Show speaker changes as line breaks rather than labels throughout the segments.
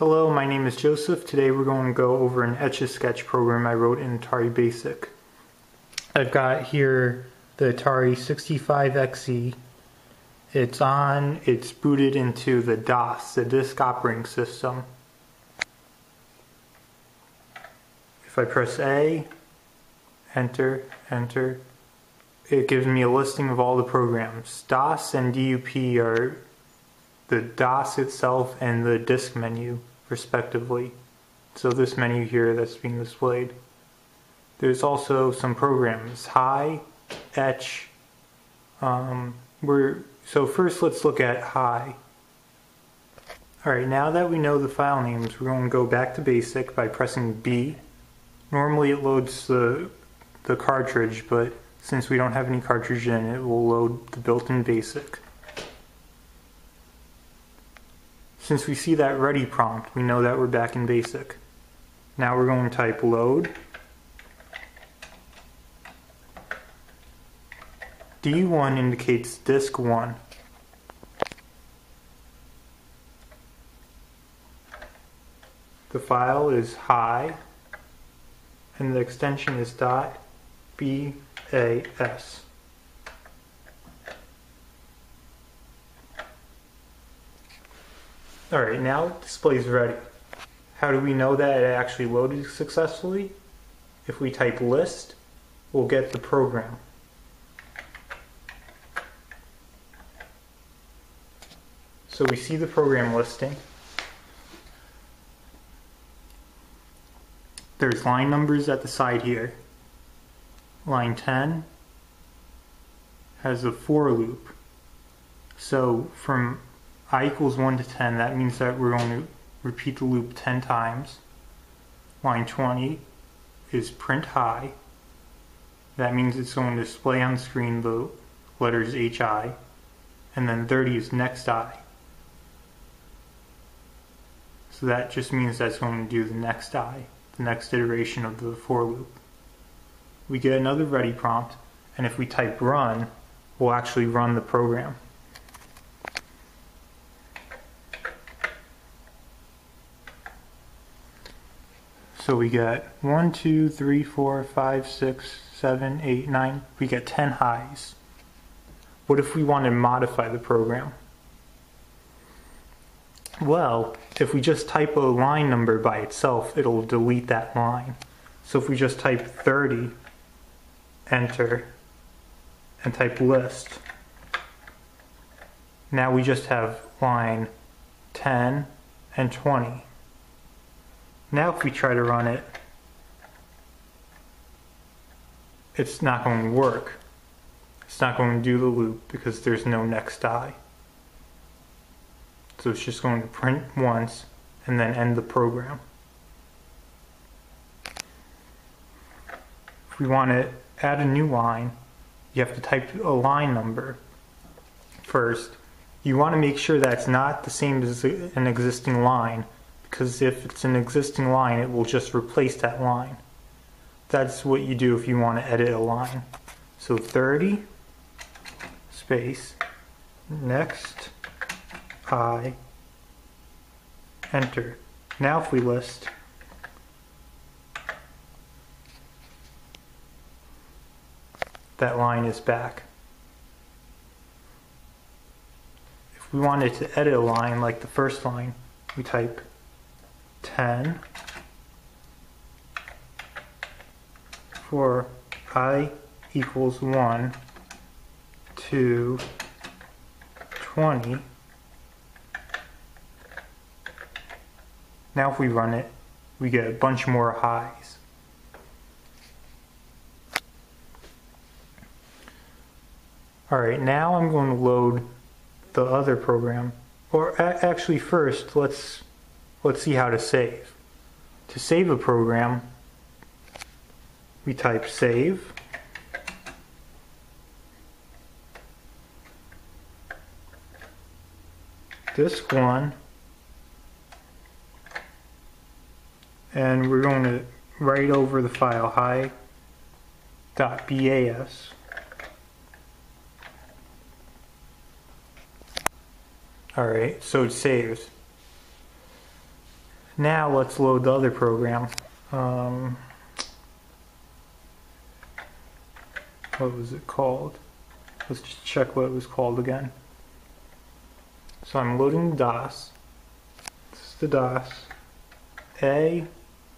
Hello, my name is Joseph. Today we're going to go over an Etch-a-Sketch program I wrote in Atari Basic. I've got here the Atari 65XE. It's on, it's booted into the DOS, the disk operating system. If I press A, enter, enter, it gives me a listing of all the programs. DOS and DUP are the DOS itself and the disk menu, respectively. So this menu here that's being displayed. There's also some programs, Hi, Etch. Um, we're, so first let's look at Hi. Alright, now that we know the file names, we're going to go back to basic by pressing B. Normally it loads the, the cartridge, but since we don't have any cartridge in it, will load the built-in basic. Since we see that ready prompt, we know that we're back in basic. Now we're going to type load. D1 indicates disk 1. The file is hi and the extension is dot BAS. Alright, now it displays ready. How do we know that it actually loaded successfully? If we type list, we'll get the program. So we see the program listing. There's line numbers at the side here. Line 10 has a for loop. So from i equals 1 to 10, that means that we're going to repeat the loop 10 times. Line 20 is print hi. That means it's going to display on screen the letters HI. And then 30 is next I. So that just means that's going to do the next I, the next iteration of the for loop. We get another ready prompt, and if we type run, we'll actually run the program. So we get 1, 2, 3, 4, 5, 6, 7, 8, 9. We get 10 highs. What if we want to modify the program? Well, if we just type a line number by itself, it'll delete that line. So if we just type 30, enter, and type list, now we just have line 10 and 20. Now if we try to run it, it's not going to work. It's not going to do the loop because there's no next I. So it's just going to print once and then end the program. If we want to add a new line, you have to type a line number first. You want to make sure that it's not the same as an existing line because if it's an existing line, it will just replace that line. That's what you do if you want to edit a line. So 30 space next I enter. Now if we list that line is back. If we wanted to edit a line like the first line, we type 10 for i equals 1 to 20. Now if we run it, we get a bunch more highs. Alright, now I'm going to load the other program. Or actually first, let's Let's see how to save. To save a program, we type save. Disk one. And we're going to write over the file hi.bas. Alright, so it saves. Now let's load the other program. Um, what was it called? Let's just check what it was called again. So I'm loading the DOS. This is the DOS. A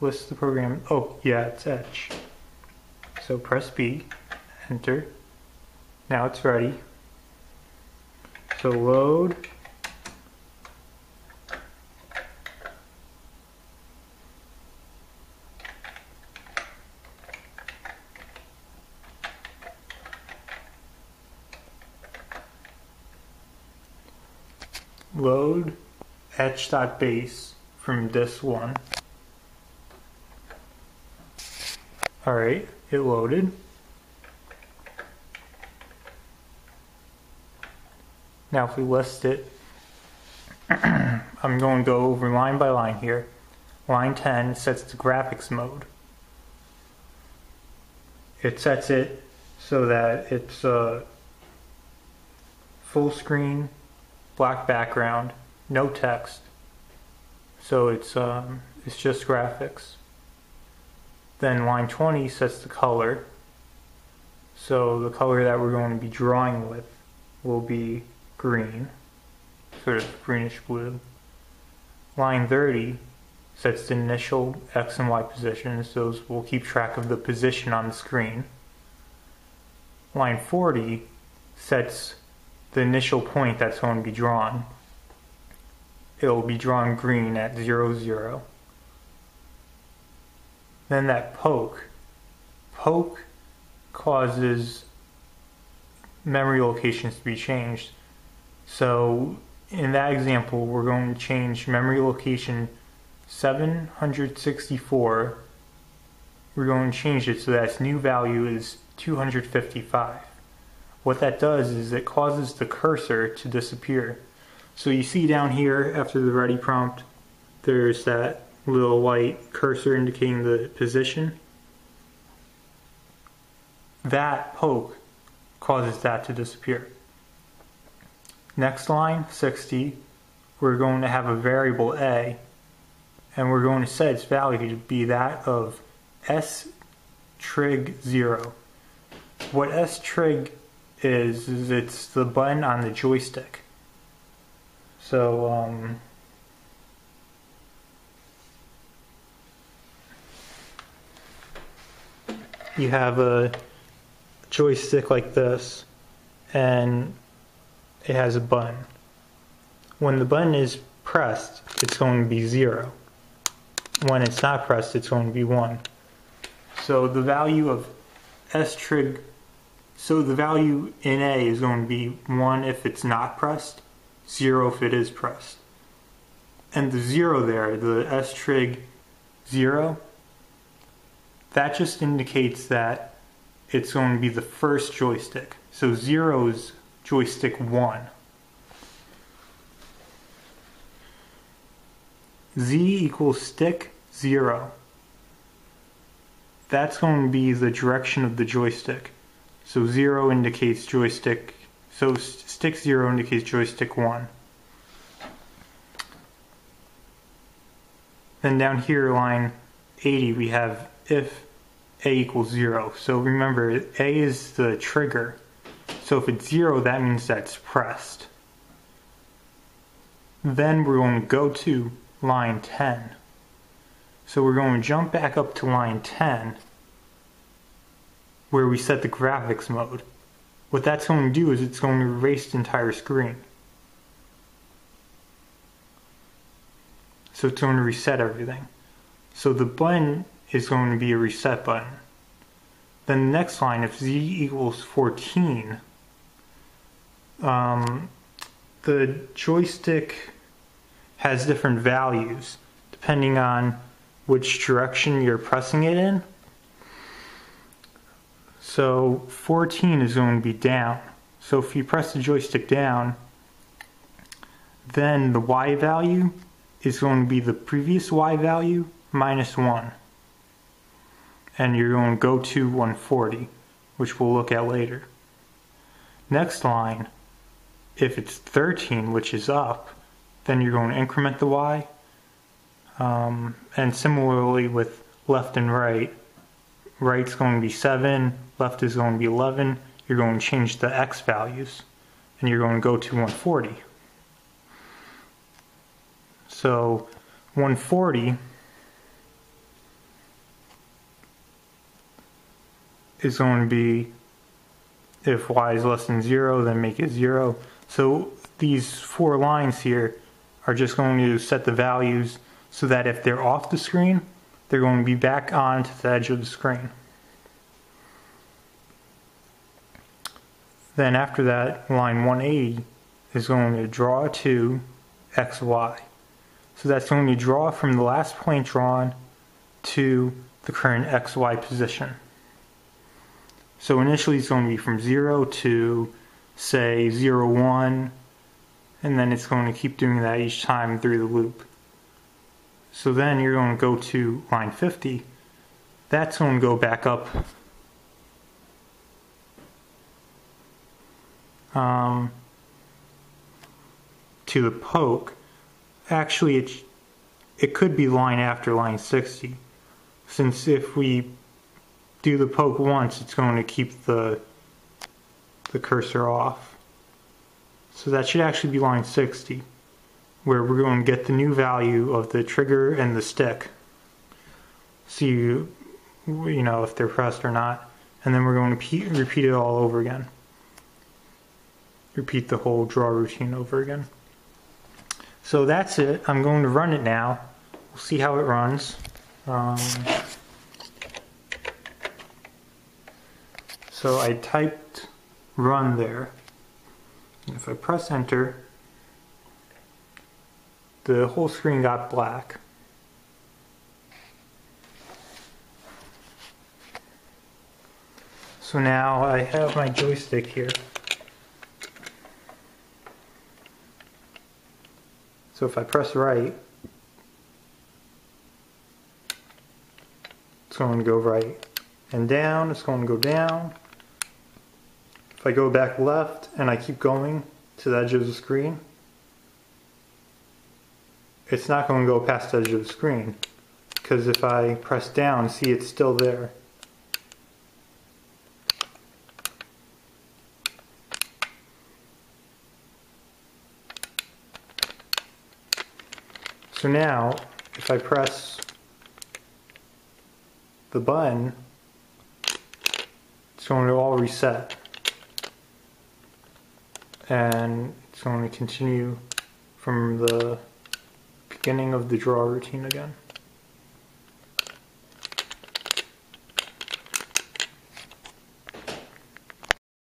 lists the program. Oh, yeah, it's Etch. So press B, enter. Now it's ready. So load. Load etch.base from disk 1. Alright, it loaded. Now if we list it, I'm going to go over line by line here. Line 10 sets the graphics mode. It sets it so that it's uh, full screen, black background, no text. So it's um, it's just graphics. Then line 20 sets the color. So the color that we're going to be drawing with will be green, sort of greenish blue. Line 30 sets the initial X and Y positions. Those will keep track of the position on the screen. Line 40 sets the initial point that's going to be drawn. It will be drawn green at 0, 0. Then that poke. Poke causes memory locations to be changed. So in that example, we're going to change memory location 764. We're going to change it so that its new value is 255. What that does is it causes the cursor to disappear. So you see down here after the ready prompt, there's that little white cursor indicating the position. That poke causes that to disappear. Next line, 60, we're going to have a variable a, and we're going to set its value to be that of s trig 0. What s trig is, is it's the button on the joystick. So, um, you have a joystick like this and it has a button. When the button is pressed, it's going to be zero. When it's not pressed, it's going to be one. So the value of S trig, so the value in A is going to be one if it's not pressed, zero if it is pressed. And the zero there, the S trig zero, that just indicates that it's going to be the first joystick. So zero is joystick 1. Z equals stick 0. That's going to be the direction of the joystick. So 0 indicates joystick, so stick 0 indicates joystick 1. Then down here, line 80, we have if a equals 0. So remember, A is the trigger. So if it's 0, that means that's pressed. Then we're going to go to line 10. So we're going to jump back up to line 10 where we set the graphics mode. What that's going to do is it's going to erase the entire screen. So it's going to reset everything. So the button is going to be a reset button. Then the next line, if z equals 14, um, the joystick has different values depending on which direction you're pressing it in. So 14 is going to be down. So if you press the joystick down, then the Y value is going to be the previous Y value minus 1 and you're going to go to 140, which we'll look at later. Next line, if it's 13, which is up, then you're going to increment the y. Um, and similarly with left and right, right's going to be 7, left is going to be 11. You're going to change the x values and you're going to go to 140. So 140 is going to be if y is less than 0, then make it 0. So these four lines here are just going to set the values so that if they're off the screen, they're going to be back onto the edge of the screen. Then after that, line 180 is going to draw to XY. So that's going to draw from the last point drawn to the current XY position. So initially it's going to be from 0 to say 0, 1, and then it's going to keep doing that each time through the loop. So then you're going to go to line 50. That's going to go back up um, to the poke. Actually, it, it could be line after line 60. Since if we do the poke once, it's going to keep the, the cursor off. So that should actually be line 60, where we're going to get the new value of the trigger and the stick. See, you know, if they're pressed or not. And then we're going to repeat it all over again. Repeat the whole draw routine over again. So that's it. I'm going to run it now. We'll see how it runs. Um, So I typed run there. And if I press enter, the whole screen got black. So now I have my joystick here. So if I press right, it's going to go right. And down, it's going to go down. If I go back left and I keep going to the edge of the screen, it's not going to go past the edge of the screen because if I press down, see it's still there. So now, if I press the button, it's going to all reset and it's going to continue from the beginning of the draw routine again.